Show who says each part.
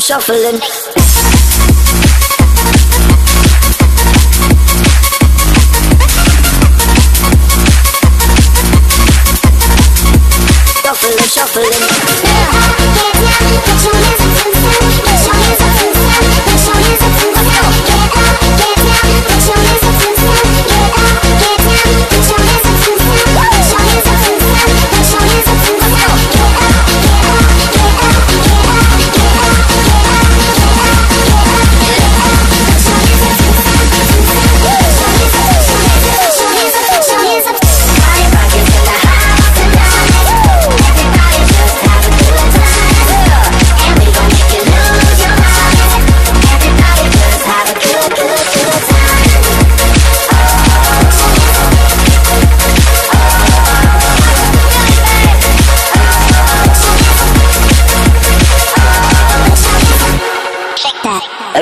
Speaker 1: shuffling,